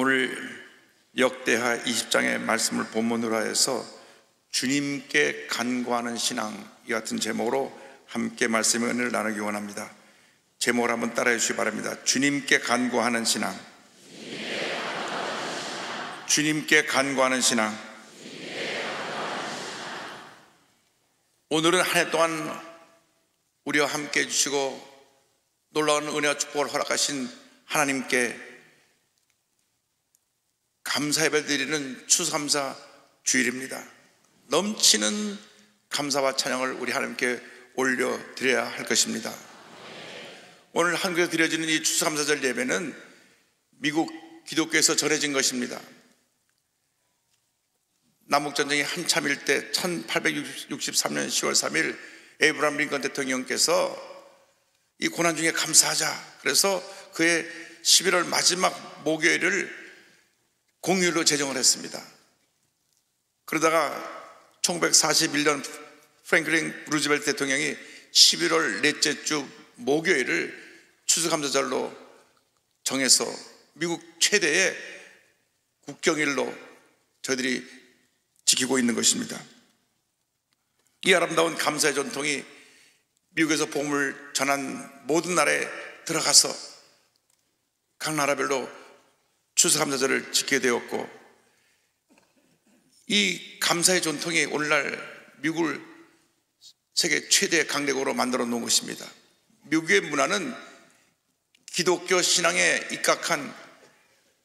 오늘 역대하 20장의 말씀을 본문으로 하여서 주님께 간구하는 신앙 이 같은 제목으로 함께 말씀의 은혜를 나누기 원합니다. 제목을 한번 따라해 주시기 바랍니다. 주님께 간구하는 신앙. 주님께 간구하는 신앙. 오늘은 한 해 동안 우리와 함께 해주시고 놀라운 은혜와 축복을 허락하신 하나님께 감사 예배 드리는 추수감사 주일입니다. 넘치는 감사와 찬양을 우리 하나님께 올려 드려야 할 것입니다. 오늘 한국에서 드려지는 이 추수감사절 예배는 미국 기독교에서 전해진 것입니다. 남북전쟁이 한참일 때 1863년 10월 3일 에이브람 링컨 대통령께서 이 고난 중에 감사하자. 그래서 그의 11월 마지막 목요일을 공휴일로 제정을 했습니다. 그러다가 1941년 프랭클린 루즈벨트 대통령이 11월 넷째 주 목요일을 추수감사절로 정해서 미국 최대의 국경일로 저희들이 지키고 있는 것입니다. 이 아름다운 감사의 전통이 미국에서 복음을 전한 모든 나라에 들어가서 각 나라별로 추수 감사절을 지키게 되었고 이 감사의 전통이 오늘날 미국을 세계 최대 강대국으로 만들어 놓은 것입니다. 미국의 문화는 기독교 신앙에 입각한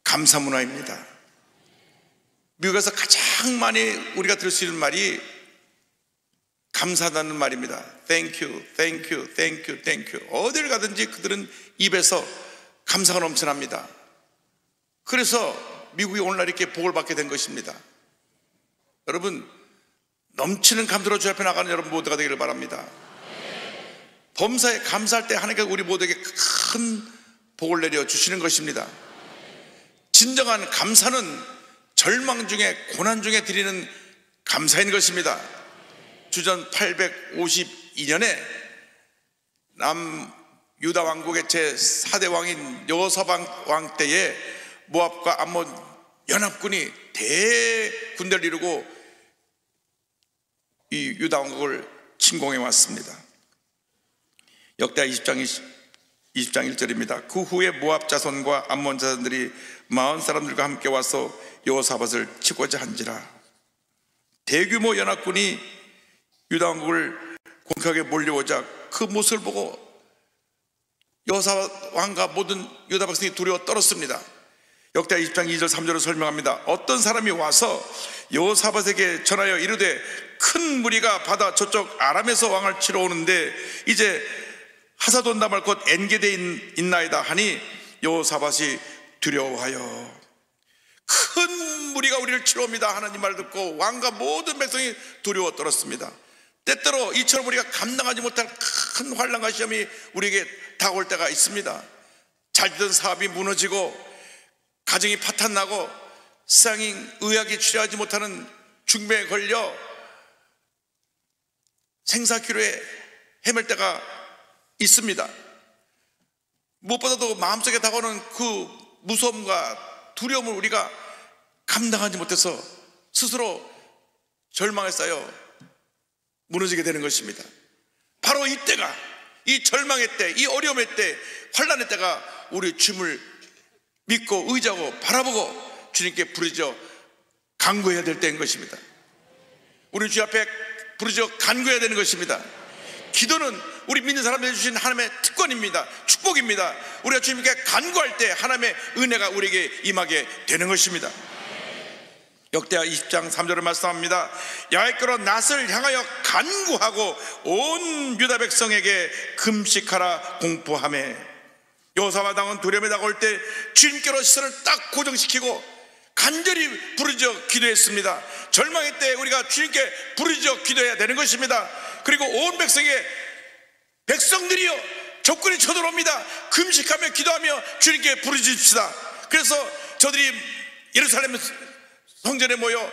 감사 문화입니다. 미국에서 가장 많이 우리가 들을 수 있는 말이 감사하다는 말입니다. Thank you, thank you, thank you, thank you. 어딜 가든지 그들은 입에서 감사가 넘쳐납니다. 그래서 미국이 오늘날 이렇게 복을 받게 된 것입니다. 여러분, 넘치는 감사로 주 앞에 나가는 여러분 모두가 되기를 바랍니다. 범사에 감사할 때 하나님께서 우리 모두에게 큰 복을 내려 주시는 것입니다. 진정한 감사는 절망 중에 고난 중에 드리는 감사인 것입니다. 주전 852년에 남 유다 왕국의 제 4대 왕인 여호사방 왕 때에 모압과 암몬 연합군이 대군대를 이루고 이 유다 왕국을 침공해 왔습니다. 역대 20장 20장 1절입니다. 그 후에 모압 자손과 암몬 자손들이 마흔 사람들과 함께 와서 여호사밧을 치고자 한지라 대규모 연합군이 유다 왕국을 공격하게 몰려오자 그 모습을 보고 여호사 왕과 모든 유다 백성이 두려워 떨었습니다. 역대 20장 2절 3절을 설명합니다. 어떤 사람이 와서 여호사밧에게 전하여 이르되 큰 무리가 바다 저쪽 아람에서 왕을 치러 오는데 이제 하사돈 남을 곧 엔게데 있나이다 하니 여호사밧이 두려워하여 큰 무리가 우리를 치러 옵니다 하나님 말 듣고 왕과 모든 백성이 두려워 떨었습니다. 때때로 이처럼 우리가 감당하지 못할 큰 환란과 시험이 우리에게 다가올 때가 있습니다. 잘 되던 사업이 무너지고 가정이 파탄나고 쌍이 의학이 치료하지 못하는 중병에 걸려 생사기로에 헤맬 때가 있습니다. 무엇보다도 마음속에 다가오는 그 무서움과 두려움을 우리가 감당하지 못해서 스스로 절망에 쌓여 무너지게 되는 것입니다. 바로 이때가 이 절망의 때, 이 어려움의 때, 환란의 때가 우리 주님을 믿고 의지하고 바라보고 주님께 부르짖어 간구해야 될 때인 것입니다. 우리 주 앞에 부르짖어 간구해야 되는 것입니다. 기도는 우리 믿는 사람들이 주신 하나님의 특권입니다. 축복입니다. 우리가 주님께 간구할 때 하나님의 은혜가 우리에게 임하게 되는 것입니다. 역대하 20장 3절을 말씀합니다. 야외께로 낯을 향하여 간구하고 온 유다 백성에게 금식하라 공포함에 여호사마당은 두려움에 다가올 때 주님께로 시선을 딱 고정시키고 간절히 부르짖어 기도했습니다. 절망의 때 우리가 주님께 부르짖어 기도해야 되는 것입니다. 그리고 온 백성의 백성들이여 적군이 쳐들어옵니다. 금식하며 기도하며 주님께 부르짖읍시다. 그래서 저들이 예루살렘 성전에 모여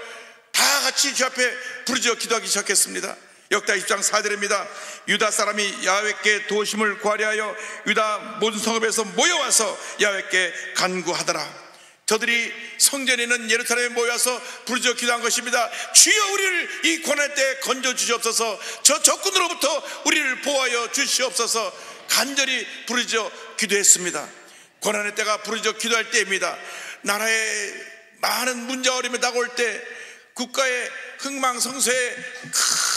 다 같이 주 앞에 부르짖어 기도하기 시작했습니다. 역다 20장 4절입니다. 유다 사람이 야외께 도심을 구하려 하여 유다 모든 성읍에서 모여와서 야외께 간구하더라. 저들이 성전에 있는 예루살렘에 모여서 부르짖어 기도한 것입니다. 주여 우리를 이 고난 때 건져 주시옵소서. 저 적군으로부터 우리를 보호하여 주시옵소서. 간절히 부르짖어 기도했습니다. 고난의 때가 부르짖어 기도할 때입니다. 나라에 많은 문제와 어려움이 다가올 때 국가의 흥망성쇠에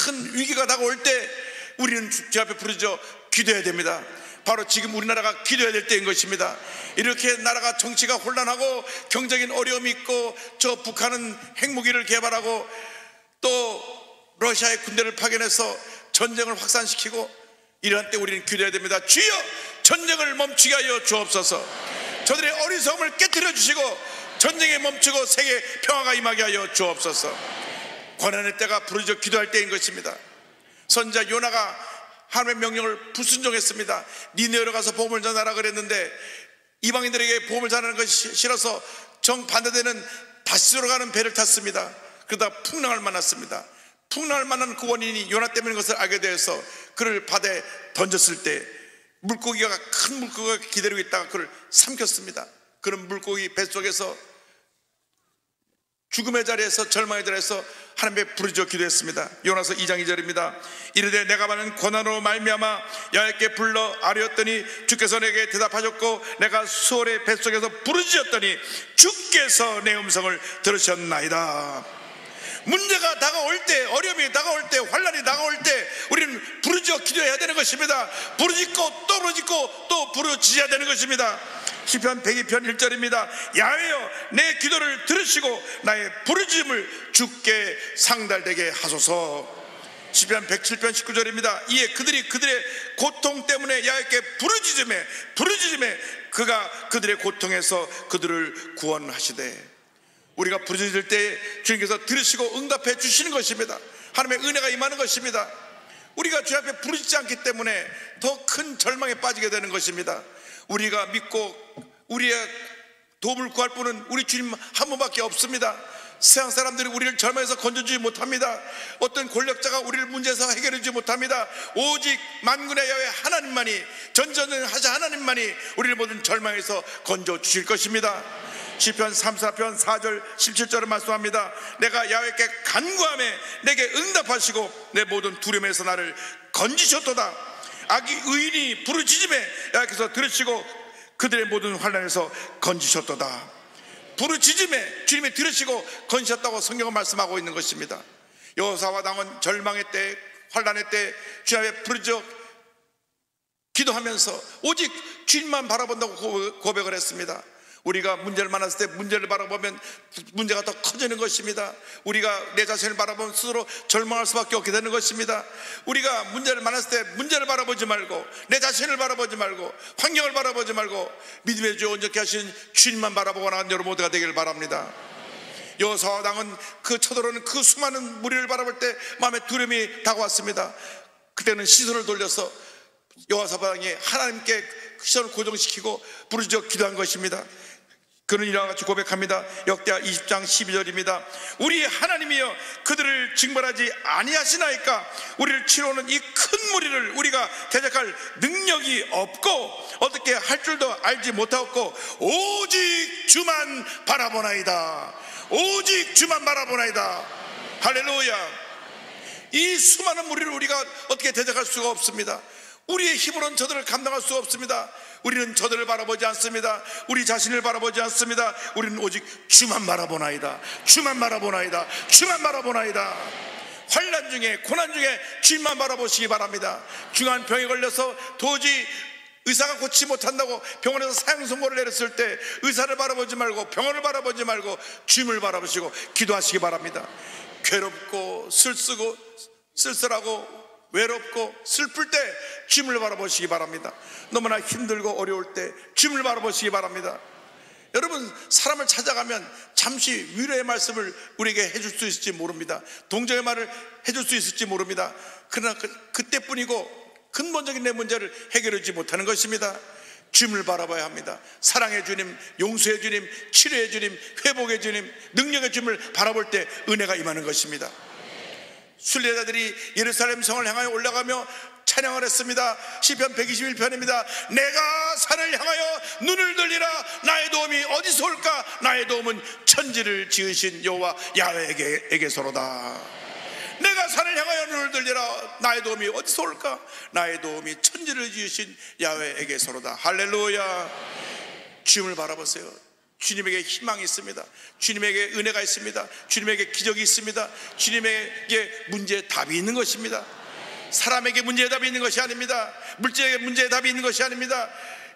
큰 위기가 다가올 때 우리는 주 앞에 부르짖어 기도해야 됩니다. 바로 지금 우리나라가 기도해야 될 때인 것입니다. 이렇게 나라가 정치가 혼란하고 경제적인 어려움이 있고 저 북한은 핵무기를 개발하고 또 러시아의 군대를 파견해서 전쟁을 확산시키고 이러한 때 우리는 기도해야 됩니다. 주여 전쟁을 멈추게 하여 주옵소서. 저들의 어리석음을 깨뜨려 주시고 전쟁에 멈추고 세계 평화가 임하게 하여 주옵소서. 고난의 때가 부르짖어 기도할 때인 것입니다. 선자 요나가 하나님의 명령을 불순종했습니다. 니네로 가서 보험을 전하라 그랬는데 이방인들에게 보험을 전하는 것이 싫어서 정반대되는 다시로 가는 배를 탔습니다. 그러다 풍랑을 만났습니다. 풍랑을 만난 그 원인이 요나 때문인 것을 알게 되어서 그를 바다에 던졌을 때 물고기가 큰 물고기가 기다리고 있다가 그를 삼켰습니다. 그런 물고기 뱃속에서 죽음의 자리에서 절망의 자리에서 하나님의 부르짖어 기도했습니다. 요나서 2장 2절입니다. 이르되 내가 받은 고난으로 말미암아 야외께 불러 아뢰었더니 주께서 내게 대답하셨고 내가 수월의 뱃속에서 부르짖었더니 주께서 내 음성을 들으셨나이다. 문제가 다가올 때, 어려움이 다가올 때, 환란이 다가올 때 우리는 부르짖어 기도해야 되는 것입니다. 부르짖고 또 부르짖고 또 부르짖어야 되는 것입니다. 시편 102편 1절입니다. 야외여 내 기도를 들으시고 나의 부르짖음을 주께 상달되게 하소서. 시편 107편 19절입니다. 이에 그들이 그들의 고통 때문에 야외께 부르짖음에 부르짖음에 그가 그들의 고통에서 그들을 구원하시되 우리가 부르짖을 때 주님께서 들으시고 응답해 주시는 것입니다. 하나님의 은혜가 임하는 것입니다. 우리가 주 앞에 부르짖지 않기 때문에 더 큰 절망에 빠지게 되는 것입니다. 우리가 믿고 우리의 도움을 구할 분은 우리 주님 한 분밖에 없습니다. 세상 사람들이 우리를 절망에서 건져주지 못합니다. 어떤 권력자가 우리를 문제에서 해결해주지 못합니다. 오직 만군의 여호와 하나님만이 전전하자 하나님만이 우리를 모든 절망에서 건져 주실 것입니다. 시편 3, 4편 4절 17절을 말씀합니다. 내가 야외께 간구함에 내게 응답하시고 내 모든 두려움에서 나를 건지셨도다. 악이 의인이 부르짖음에 야외께서 들으시고 그들의 모든 환란에서 건지셨도다. 부르짖음에 주님이 들으시고 건지셨다고 성경은 말씀하고 있는 것입니다. 여호사와 당은 절망의 때, 환란의 때 주님의 부르짖어 기도하면서 오직 주님만 바라본다고 고백을 했습니다. 우리가 문제를 만났을 때 문제를 바라보면 문제가 더 커지는 것입니다. 우리가 내 자신을 바라보면 스스로 절망할 수밖에 없게 되는 것입니다. 우리가 문제를 만났을 때 문제를 바라보지 말고 내 자신을 바라보지 말고 환경을 바라보지 말고 믿음의 주 온전케 하시는 주님만 바라보고 나간 여러분 모두가 되기를 바랍니다. 여사당은 그 쳐들어오는 그 수많은 무리를 바라볼 때 마음에 두려움이 다가왔습니다. 그때는 시선을 돌려서 여호사바당이 하나님께 시선을 고정시키고 부르짖어 기도한 것입니다. 그는 이와 같이 고백합니다. 역대하 20장 12절입니다. 우리 하나님이여 그들을 징벌하지 아니하시나이까 우리를 치러오는 이 큰 무리를 우리가 대적할 능력이 없고 어떻게 할 줄도 알지 못하고 오직 주만 바라보나이다. 오직 주만 바라보나이다. 할렐루야. 이 수많은 무리를 우리가 어떻게 대적할 수가 없습니다. 우리의 힘으로는 저들을 감당할 수 없습니다. 우리는 저들을 바라보지 않습니다. 우리 자신을 바라보지 않습니다. 우리는 오직 주만 바라보나이다. 주만 바라보나이다. 주만 바라보나이다. 환란 중에 고난 중에 주만 바라보시기 바랍니다. 중한 병에 걸려서 도저히 의사가 고치지 못한다고 병원에서 사형 선고를 내렸을 때 의사를 바라보지 말고 병원을 바라보지 말고 주님을 바라보시고 기도하시기 바랍니다. 괴롭고 쓸쓰고 쓸쓸하고 외롭고 슬플 때 주님을 바라보시기 바랍니다. 너무나 힘들고 어려울 때 주님을 바라보시기 바랍니다. 여러분 사람을 찾아가면 잠시 위로의 말씀을 우리에게 해줄 수 있을지 모릅니다. 동정의 말을 해줄 수 있을지 모릅니다. 그러나 그, 때뿐이고 근본적인 내 문제를 해결하지 못하는 것입니다. 주님을 바라봐야 합니다. 사랑의 주님, 용서의 주님, 치료의 주님, 회복의 주님, 능력의 주님을 바라볼 때 은혜가 임하는 것입니다. 순례자들이 예루살렘 성을 향하여 올라가며 찬양을 했습니다. 시편 121편입니다. 내가 산을 향하여 눈을 들리라 나의 도움이 어디서 올까? 나의 도움은 천지를 지으신 여호와 야훼에게서로다. 내가 산을 향하여 눈을 들리라 나의 도움이 어디서 올까? 나의 도움이 천지를 지으신 야훼에게서로다. 할렐루야. 주님을 바라보세요. 주님에게 희망이 있습니다. 주님에게 은혜가 있습니다. 주님에게 기적이 있습니다. 주님에게 문제의 답이 있는 것입니다. 사람에게 문제의 답이 있는 것이 아닙니다. 물질에게 문제의 답이 있는 것이 아닙니다.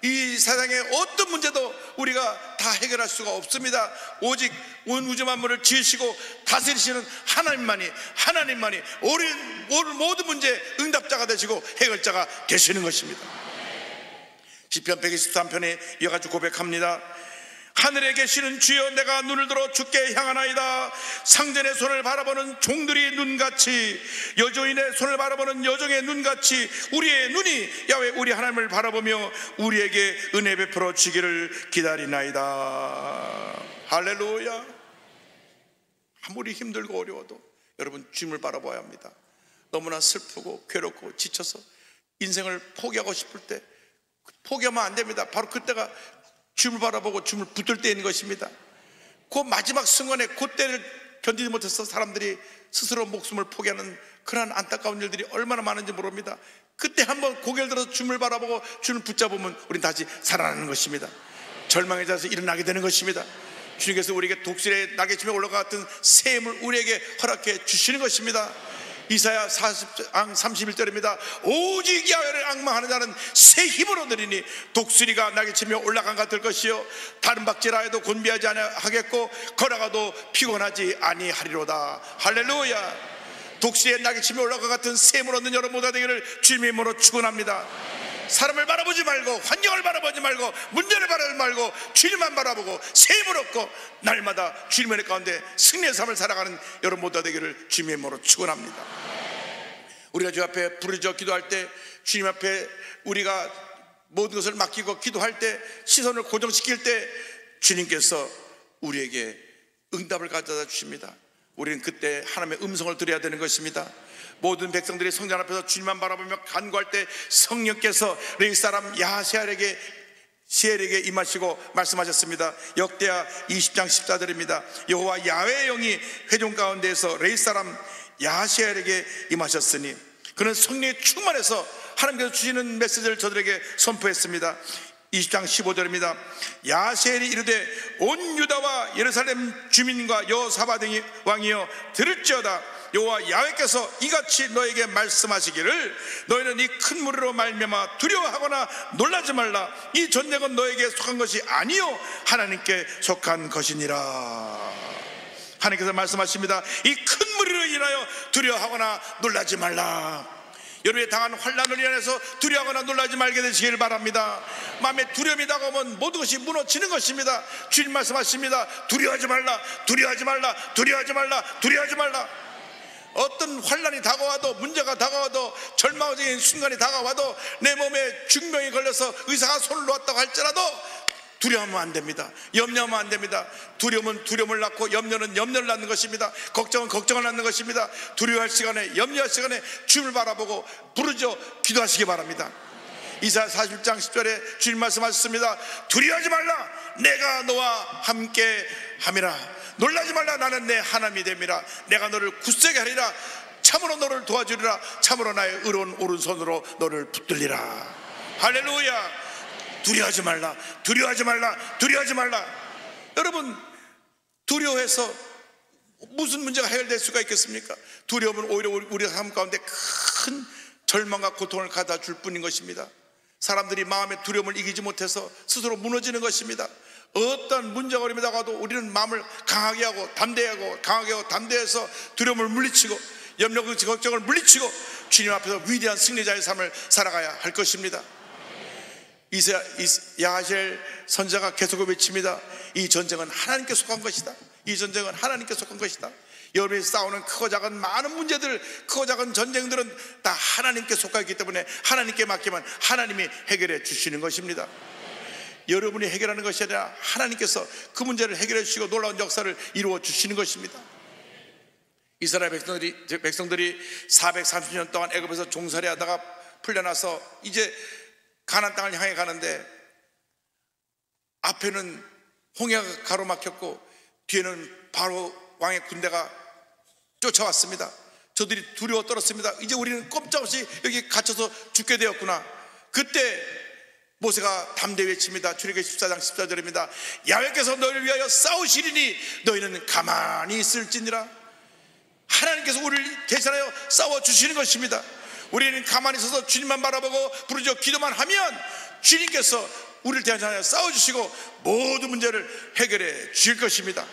이 세상의 어떤 문제도 우리가 다 해결할 수가 없습니다. 오직 온 우주 만물을 지으시고 다스리시는 하나님만이 하나님만이 우리 모든 문제 응답자가 되시고 해결자가 되시는 것입니다. 시편 123편에 이어가지고 고백합니다. 하늘에 계시는 주여 내가 눈을 들어 주께 향하나이다. 상전의 손을 바라보는 종들이 눈같이 여조인의 손을 바라보는 여종의 눈같이 우리의 눈이 야외 우리 하나님을 바라보며 우리에게 은혜 베풀어 주기를 기다리나이다. 할렐루야. 아무리 힘들고 어려워도 여러분 주님을 바라봐야 합니다. 너무나 슬프고 괴롭고 지쳐서 인생을 포기하고 싶을 때 포기하면 안 됩니다. 바로 그때가 주님을 바라보고 주님을 붙들 때인 것입니다. 그 마지막 순간에 그때를 견디지 못해서 사람들이 스스로 목숨을 포기하는 그러한 안타까운 일들이 얼마나 많은지 모릅니다. 그때 한번 고개를 들어서 주님을 바라보고 주님을 붙잡으면 우린 다시 살아나는 것입니다. 절망에 자서 일어나게 되는 것입니다. 주님께서 우리에게 독실의 낙엽침에 올라가 같은 샘을 우리에게 허락해 주시는 것입니다. 이사야 40장 31절입니다. 오직 야외를 악망하는 자는 새 힘으로 느리니 독수리가 낙에 치며 올라간 같을 것이요 다른 박질하 해도 곤비하지 아니하겠고 걸어가도 피곤하지 아니하리로다. 할렐루야. 독수리의 낙에 치며 올라간 같은 샘을 얻는 여러분 모두 되기를 주님의 이름으로 축원합니다. 사람을 바라보지 말고 환경을 바라보지 말고 문제를 바라보지 말고 주님만 바라보고 세임을 얻고 날마다 주님의 가운데 승리의 삶을 살아가는 여러분 모두 되기를 주님의 이름으로 축원합니다. 우리가 주 앞에 부르짖어 기도할 때 주님 앞에 우리가 모든 것을 맡기고 기도할 때 시선을 고정시킬 때 주님께서 우리에게 응답을 가져다 주십니다. 우리는 그때 하나님의 음성을 들어야 되는 것입니다. 모든 백성들이 성전 앞에서 주님만 바라보며 간구할 때 성령께서 레이 사람 야세알에게 시엘에게 임하시고 말씀하셨습니다. 역대하 20장 14절입니다. 여호와 야외 영이 회중 가운데에서 레이 사람 야시엘에게 임하셨으니 그는 성령에 충만해서 하나님께서 주시는 메시지를 저들에게 선포했습니다. 20장 15절입니다. 야세엘이 이르되 온 유다와 예루살렘 주민과 여사바 등이 왕이여 들을지어다 여호와 야훼께서 이같이 너에게 말씀하시기를 너희는 이 큰 무리로 말미암아 두려워하거나 놀라지 말라 이 전쟁은 너에게 속한 것이 아니요 하나님께 속한 것이니라 하나님께서 말씀하십니다 이 큰 무리로 인하여 두려워하거나 놀라지 말라 여러분이 당한 환란을 인해서 두려워하거나 놀라지 말게 되시길 바랍니다. 마음에 두려움이 다가오면 모든 것이 무너지는 것입니다. 주님 말씀하십니다. 두려워하지 말라, 두려워하지 말라, 두려워하지 말라, 두려워하지 말라. 어떤 환란이 다가와도 문제가 다가와도 절망적인 순간이 다가와도 내 몸에 중병이 걸려서 의사가 손을 놓았다고 할지라도 두려워하면 안 됩니다. 염려하면 안 됩니다. 두려움은 두려움을 낳고 염려는 염려를 낳는 것입니다. 걱정은 걱정을 낳는 것입니다. 두려워할 시간에 염려할 시간에 주님을 바라보고 부르짖어 기도하시기 바랍니다. 이사 40장 10절에 주님 말씀하셨습니다. 두려워하지 말라. 내가 너와 함께 함이라. 놀라지 말라 나는 내 하나님이 됨이라 내가 너를 굳세게 하리라. 참으로 너를 도와주리라. 참으로 나의 의로운 오른손으로 너를 붙들리라. 할렐루야. 두려워하지 말라. 두려워하지 말라. 두려워하지 말라. 여러분 두려워해서 무슨 문제가 해결될 수가 있겠습니까? 두려움은 오히려 우리 삶 가운데 큰 절망과 고통을 가다 줄 뿐인 것입니다. 사람들이 마음의 두려움을 이기지 못해서 스스로 무너지는 것입니다 어떤 문제가 어림이 다가도 우리는 마음을 강하게 하고 담대하고 강하게 하고 담대해서 두려움을 물리치고 염려 걱정을 물리치고 주님 앞에서 위대한 승리자의 삶을 살아가야 할 것입니다. 이세 야하실 선자가 계속 외칩니다. 이 전쟁은 하나님께 속한 것이다. 이 전쟁은 하나님께 속한 것이다. 여러분이 싸우는 크고 작은 많은 문제들, 크고 작은 전쟁들은 다 하나님께 속하기 때문에 하나님께 맡기면 하나님이 해결해 주시는 것입니다. 여러분이 해결하는 것이 아니라 하나님께서 그 문제를 해결해 주시고 놀라운 역사를 이루어 주시는 것입니다. 이스라엘 백성들이, 백성들이 430년 동안 애굽에서 종살이 하다가 풀려나서 이제 가난 땅을 향해 가는데 앞에는 홍해가 가로막혔고 뒤에는 바로 왕의 군대가 쫓아왔습니다. 저들이 두려워 떨었습니다. 이제 우리는 꼼짝없이 여기 갇혀서 죽게 되었구나. 그때 모세가 담대 외칩니다. 출애굽 14장 14절입니다. 야훼께서 너희를 위하여 싸우시리니 너희는 가만히 있을지니라. 하나님께서 우리를 대신하여 싸워 주시는 것입니다. 우리는 가만히 서서 주님만 바라보고 부르짖어 기도만 하면 주님께서 우리를 대하여 싸워 주시고 모든 문제를 해결해 주실 것입니다.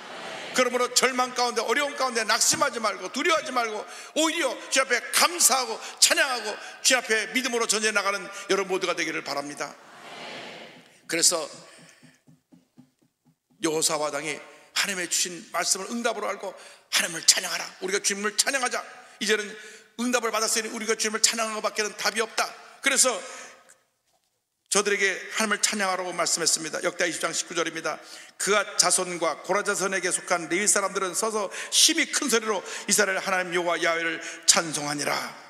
그러므로 절망 가운데 어려운 가운데 낙심하지 말고 두려워하지 말고 오히려 주 앞에 감사하고 찬양하고 주 앞에 믿음으로 전해 나가는 여러분 모두가 되기를 바랍니다. 그래서 여호사와 당이 하나님의 주신 말씀을 응답으로 알고 하나님을 찬양하라. 우리가 주님을 찬양하자. 이제는 응답을 받았으니 우리가 주님을 찬양하는 것밖에는 답이 없다. 그래서 저들에게 하나님을 찬양하라고 말씀했습니다. 역대 20장 19절입니다. 그가 자손과 고라 자손에게 속한 레위 사람들은 서서 힘이 큰 소리로 이스라엘 하나님 여호와 야훼를 찬송하니라.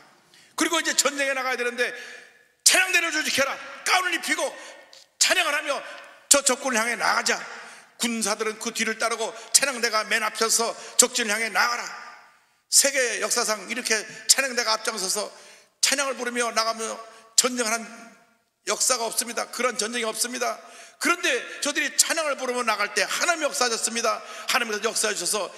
그리고 이제 전쟁에 나가야 되는데 찬양대를 조직해라. 가운을 입히고 찬양을 하며 저 적군을 향해 나가자. 군사들은 그 뒤를 따르고 찬양대가 맨 앞서서 적진을 향해 나가라. 세계 역사상 이렇게 찬양대가 앞장서서 찬양을 부르며 나가며 전쟁하는 역사가 없습니다. 그런 전쟁이 없습니다. 그런데 저들이 찬양을 부르며 나갈 때 하나님 역사하셨습니다. 하나님께서 역사하셔서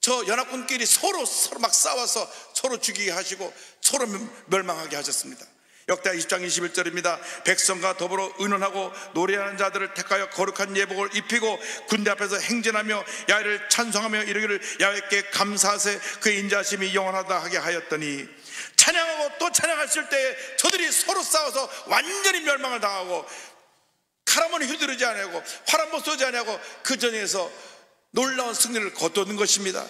저 연합군끼리 서로 서로 막 싸워서 서로 죽이게 하시고 서로 멸망하게 하셨습니다. 역대 20장 21절입니다. 백성과 더불어 의논하고 노래하는 자들을 택하여 거룩한 예복을 입히고 군대 앞에서 행진하며 야훼를 찬송하며 이르기를 야훼께 감사하세 그의 인자심이 영원하다 하게 하였더니 찬양하고 또 찬양하실 때 저들이 서로 싸워서 완전히 멸망을 당하고 칼한번 휘두르지 않고 활한번 쏘지 않고 그 전에서 놀라운 승리를 거두는 것입니다.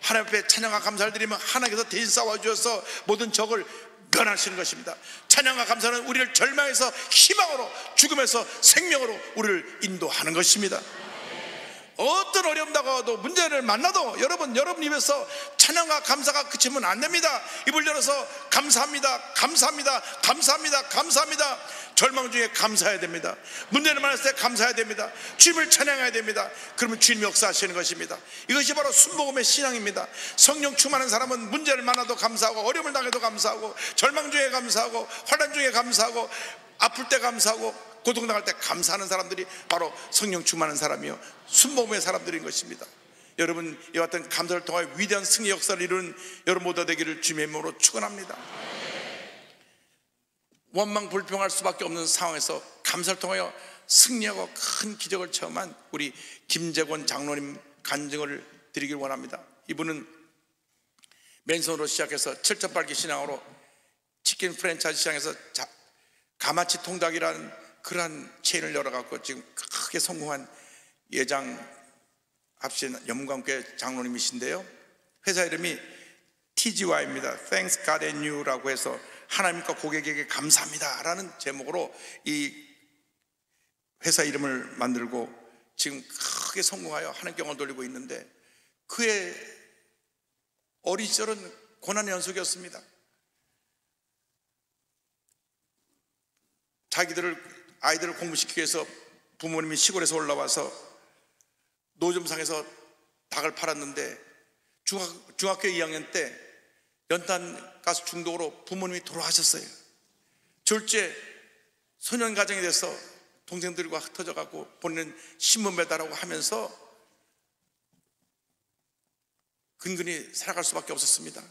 하나님 앞에 찬양과 감사를 드리면 하나님께서 대신 싸워주셔서 모든 적을 변하시는 것입니다. 찬양과 감사는 우리를 절망에서 희망으로 죽음에서 생명으로 우리를 인도하는 것입니다. 어떤 어려움 다가와도 문제를 만나도 여러분 여러분 입에서 찬양과 감사가 그치면 안 됩니다. 입을 열어서 감사합니다. 감사합니다. 감사합니다. 감사합니다. 절망 중에 감사해야 됩니다. 문제를 만났을 때 감사해야 됩니다. 주님을 찬양해야 됩니다. 그러면 주님이 역사하시는 것입니다. 이것이 바로 순복음의 신앙입니다. 성령 충만한 사람은 문제를 만나도 감사하고 어려움을 당해도 감사하고 절망 중에 감사하고 환란 중에 감사하고 아플 때 감사하고 고통당할 때 감사하는 사람들이 바로 성령 충만한 사람이요 순복음의 사람들인 것입니다. 여러분 이와 같은 감사를 통하여 위대한 승리 역사를 이루는 여러분 모두 되기를 주님의 이름으로 축원합니다. 원망 불평할 수밖에 없는 상황에서 감사를 통하여 승리하고 큰 기적을 체험한 우리 김재권 장로님 간증을 드리길 원합니다. 이분은 맨손으로 시작해서 7천발기 신앙으로 치킨 프랜차이즈 시장에서 가마치 통닭이라는 그러한 체인을 열어갖고 지금 크게 성공한 예장 합신 영광교회 장로님이신데요. 회사 이름이 TGY입니다. Thanks God and You라고 해서 하나님과 고객에게 감사합니다 라는 제목으로 이 회사 이름을 만들고 지금 크게 성공하여 하나님께 영을 돌리고 있는데 그의 어린 시절은 고난의 연속이었습니다. 자기들을 아이들을 공부시키기 위해서 부모님이 시골에서 올라와서 노점상에서 닭을 팔았는데 중학, 중학교 2학년 때 연탄 가스 중독으로 부모님이 돌아가셨어요. 졸제 소년 가정이 돼서 동생들과 흩어져 갖고 본인은 신문 배달하고 하면서 근근히 살아갈 수밖에 없었습니다.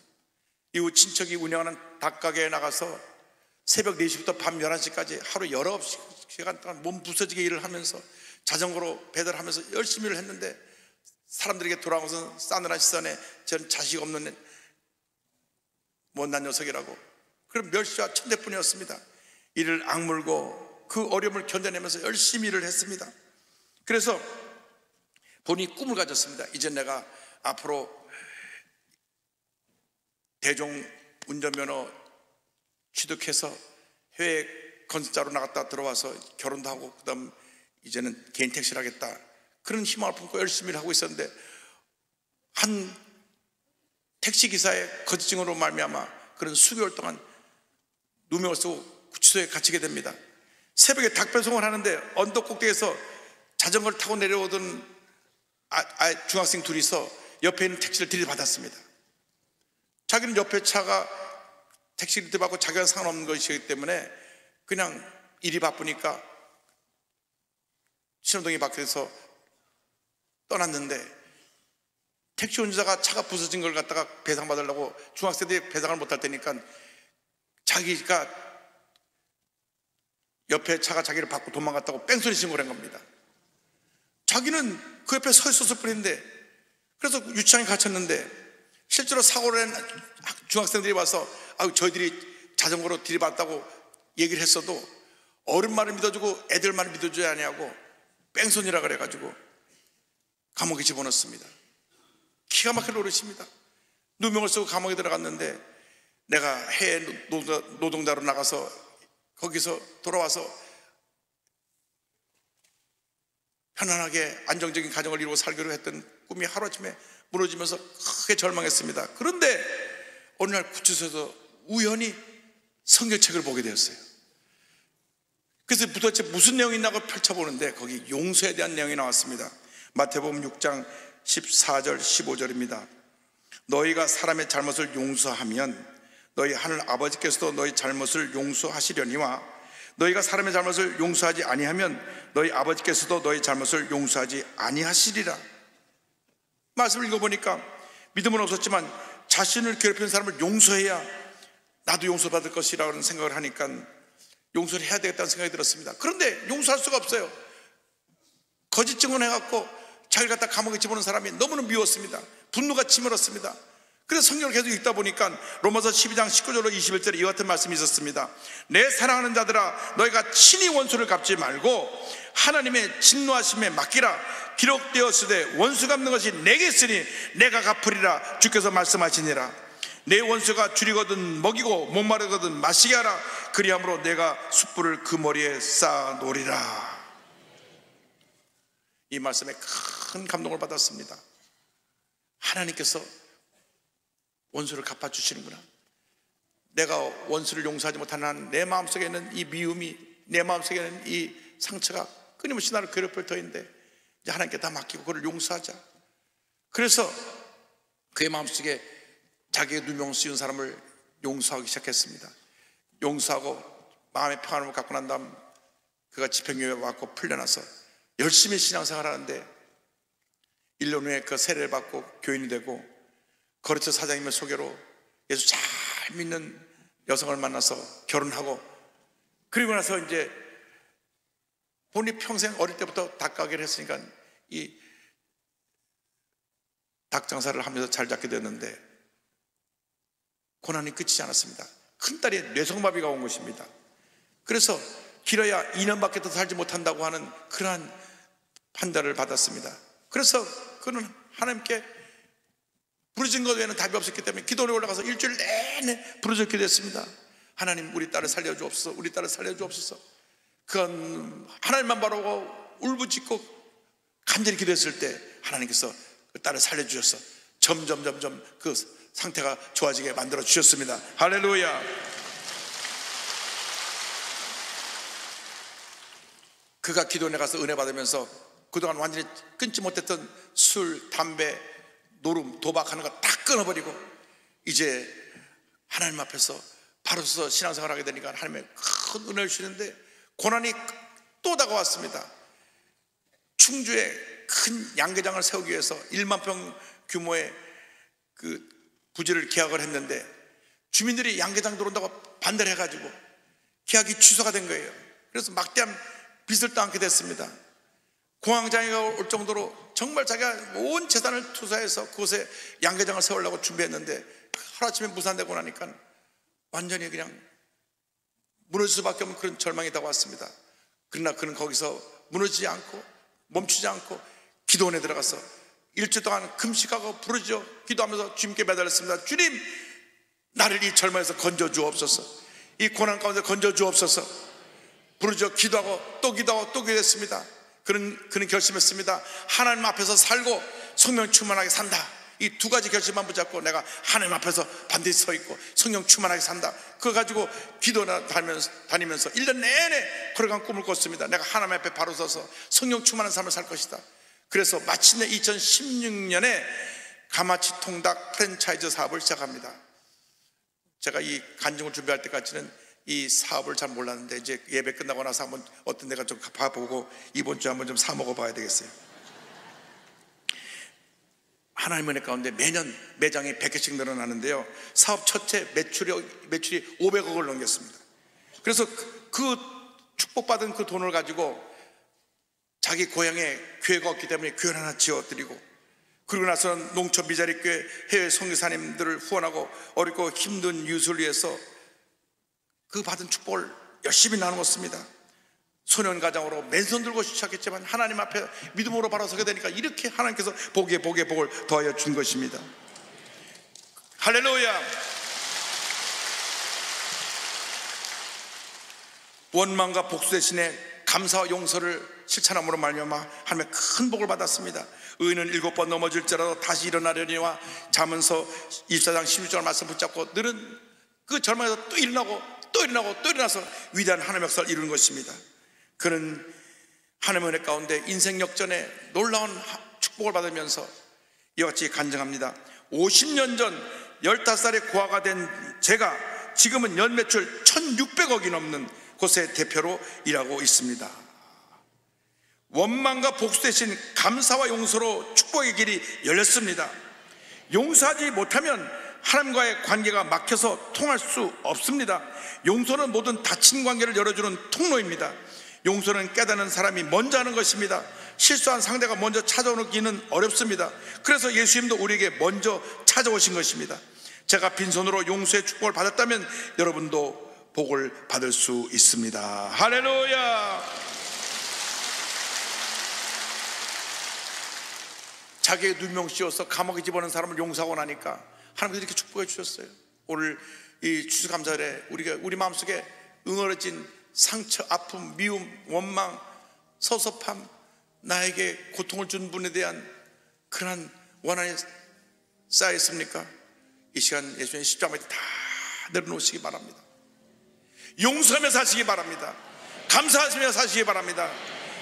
이후 친척이 운영하는 닭가게에 나가서 새벽 4시부터 밤 11시까지 하루 여러 시간 동안 몸 부서지게 일을 하면서 자전거로 배달하면서 열심히 일을 했는데 사람들에게 돌아오면서 싸늘한 시선에 저는 자식 없는 못난 녀석이라고. 그럼 멸시와 천대뿐이었습니다. 이를 악물고 그 어려움을 견뎌내면서 열심히 일을 했습니다. 그래서 본인이 꿈을 가졌습니다. 이제 내가 앞으로 대종 운전면허 취득해서 해외 건설자로 나갔다 들어와서 결혼도 하고 그다음 이제는 개인 택시를 하겠다 그런 희망을 품고 열심히 하고 있었는데 한 택시 기사의 거짓 증언으로 말미암아 그런 수개월 동안 누명을 쓰고 구치소에 갇히게 됩니다. 새벽에 닭 배송을 하는데 언덕 꼭대기에서 자전거를 타고 내려오던 아, 아, 중학생 둘이서 옆에 있는 택시를 들이받았습니다. 자기는 옆에 차가 택시를 들이받고 자기가 상관없는 것이기 때문에 그냥 일이 바쁘니까 신호등이 바뀌어서 떠났는데 택시 운전자가 차가 부서진 걸 갖다가 배상받으려고 중학생들이 배상을 못할 테니까 자기가 옆에 차가 자기를 받고 도망갔다고 뺑소니 신고를 한 겁니다. 자기는 그 옆에 서 있었을 뿐인데 그래서 유치장에 갇혔는데 실제로 사고를 낸 중학생들이 와서 아 저희들이 자전거로 들이받다고 얘기를 했어도 어른 말을 믿어주고 애들 말을 믿어줘야 하냐고 뺑소니라 그래가지고 감옥에 집어넣습니다. 기가 막힐 노릇입니다. 누명을 쓰고 감옥에 들어갔는데 내가 해외 노동자로 나가서 거기서 돌아와서 편안하게 안정적인 가정을 이루고 살기로 했던 꿈이 하루아침에 무너지면서 크게 절망했습니다. 그런데 어느 날 구치소에서 우연히 성경책을 보게 되었어요. 그래서 도대체 무슨 내용이 있나고 펼쳐보는데 거기 용서에 대한 내용이 나왔습니다. 마태복음 6장 14절 15절입니다. 너희가 사람의 잘못을 용서하면 너희 하늘 아버지께서도 너희 잘못을 용서하시려니와 너희가 사람의 잘못을 용서하지 아니하면 너희 아버지께서도 너희 잘못을 용서하지 아니하시리라. 말씀을 읽어보니까 믿음은 없었지만 자신을 괴롭히는 사람을 용서해야 나도 용서받을 것이라는 생각을 하니까 용서를 해야 되겠다는 생각이 들었습니다. 그런데 용서할 수가 없어요. 거짓 증언해갖고 자기를 갖다 감옥에 집어넣은 사람이 너무나 미웠습니다. 분노가 치밀었습니다. 그래서 성경을 계속 읽다 보니까 로마서 12장 19절로 21절에 이와 같은 말씀이 있었습니다. 내 사랑하는 자들아 너희가 친히 원수를 갚지 말고 하나님의 진노하심에 맡기라 기록되었으되 원수 갚는 것이 내게 있으니 내가 갚으리라 주께서 말씀하시니라 내 원수가 줄이거든 먹이고 목마르거든 마시게 하라 그리함으로 내가 숯불을 그 머리에 쌓아 놓으리라 이 말씀에 큰 감동을 받았습니다. 하나님께서 원수를 갚아주시는구나. 내가 원수를 용서하지 못하는 내 마음속에 있는 이 미움이, 내 마음속에 있는 이 상처가 끊임없이 나를 괴롭힐 터인데, 이제 하나님께 다 맡기고 그를 용서하자. 그래서 그의 마음속에 자기의 누명 씌운 사람을 용서하기 시작했습니다. 용서하고 마음의 평안을 갖고 난 다음 그가 집행유예 왔고 풀려나서 열심히 신앙생활 하는데 1년 후에 그 세례를 받고 교인이 되고 거래처 사장님의 소개로 예수 잘 믿는 여성을 만나서 결혼하고 그리고 나서 이제 본인이 평생 어릴 때부터 닭가게를 했으니까 이 닭장사를 하면서 잘 잡게 됐는데 고난이 끝이지 않았습니다. 큰딸이 뇌성마비가 온 것입니다. 그래서 길어야 2년밖에 더 살지 못한다고 하는 그러한 판단을 받았습니다. 그래서 그는 하나님께 부르짖은 것 외에는 답이 없었기 때문에 기도에 올라가서 일주일 내내 부르짖게 됐습니다. 하나님 우리 딸을 살려주옵소서 우리 딸을 살려주옵소서 그건 하나님만 바라고 울부짖고 간절히 기도했을 때 하나님께서 그 딸을 살려주셔서 점점 점점 그 상태가 좋아지게 만들어 주셨습니다 할렐루야 그가 기도원에 가서 은혜 받으면서 그동안 완전히 끊지 못했던 술, 담배, 노름, 도박하는 거 다 끊어버리고 이제 하나님 앞에서 바로 서 신앙생활 하게 되니까 하나님의 큰 은혜를 주시는데 고난이 또 다가왔습니다. 충주에 큰 양계장을 세우기 위해서 1만 평 규모의 그 부지를 계약을 했는데 주민들이 양계장 들어온다고 반대를 해가지고 계약이 취소가 된 거예요. 그래서 막대한 빚을 떠안게 됐습니다. 공황장애가 올 정도로 정말 자기가 온 재산을 투자해서 그곳에 양계장을 세우려고 준비했는데 하루아침에 무산되고 나니까 완전히 그냥 무너질 수밖에 없는 그런 절망이 다가왔습니다. 그러나 그는 거기서 무너지지 않고 멈추지 않고 기도원에 들어가서 일주일 동안 금식하고 부르짖어 기도하면서 주님께 매달렸습니다. 주님, 나를 이 절망에서 건져 주옵소서. 이 고난 가운데 건져 주옵소서. 부르짖어 기도하고 또 기도하고 또 기도했습니다. 그는, 그는 결심했습니다. 하나님 앞에서 살고 성령 충만하게 산다. 이 두 가지 결심만 붙잡고 내가 하나님 앞에서 반드시 서 있고 성령 충만하게 산다. 그거 가지고 기도나 다니면서, 다니면서 1년 내내 걸어간 꿈을 꿨습니다. 내가 하나님 앞에 바로 서서 성령 충만한 삶을 살 것이다. 그래서 마침내 2016년에 가마치 통닭 프랜차이즈 사업을 시작합니다. 제가 이 간증을 준비할 때까지는 이 사업을 잘 몰랐는데 이제 예배 끝나고 나서 한번 어떤 데가 좀 봐보고 이번 주에 한번 좀 사 먹어봐야 되겠어요. 하나님 은혜 가운데 매년 매장이 100개씩 늘어나는데요. 사업 첫해 매출이, 매출이 500억을 넘겼습니다. 그래서 그, 그 축복받은 그 돈을 가지고 자기 고향에 교회가 없기 때문에 교회 하나 지어드리고 그러고 나서는 농촌 미자리 교회 해외 성교사님들을 후원하고 어렵고 힘든 유수를 위해서 그 받은 축복을 열심히 나누었습니다. 소년 가장으로 맨손 들고 시작했지만 하나님 앞에 믿음으로 바로 서게 되니까 이렇게 하나님께서 복에 복에 복을 더하여 준 것입니다. 할렐루야. 원망과 복수 대신에 감사와 용서를 실천함으로 말미암아 하나님의 큰 복을 받았습니다. 의인은 일곱 번 넘어질지라도 다시 일어나려니와 자문서 24장 16절 말씀 붙잡고 늘은 그 절망에서 또 일어나고 또 일어나고 또 일어나서 위대한 하나님의 역사를 이루는 것입니다. 그는 하나님의 은혜 가운데 인생 역전에 놀라운 축복을 받으면서 이와 같이 간증합니다. 50년 전 15살에 고아가 된 제가 지금은 연 매출 1600억이 넘는 곳의 대표로 일하고 있습니다. 원망과 복수 대신 감사와 용서로 축복의 길이 열렸습니다. 용서하지 못하면 하나님과의 관계가 막혀서 통할 수 없습니다. 용서는 모든 닫힌 관계를 열어주는 통로입니다. 용서는 깨닫는 사람이 먼저 하는 것입니다. 실수한 상대가 먼저 찾아오기는 어렵습니다. 그래서 예수님도 우리에게 먼저 찾아오신 것입니다. 제가 빈손으로 용서의 축복을 받았다면 여러분도 복을 받을 수 있습니다. 할렐루야! 자기의 누명 씌워서 감옥에 집어넣은 사람을 용서하고 나니까 하나님께서 이렇게 축복해 주셨어요. 오늘 이 추수감사절에 우리가 우리 마음속에 응어려진 상처, 아픔, 미움, 원망, 서섭함, 나에게 고통을 준 분에 대한 그러한 원한이 쌓여 있습니까? 이 시간 예수님 십자가에 다 내려놓으시기 바랍니다. 용서하며 사시기 바랍니다. 감사하시며 사시기 바랍니다.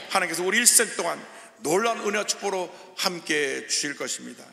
하나님께서 우리 일생 동안 놀라운 은혜와 축복으로 함께 주실 것입니다.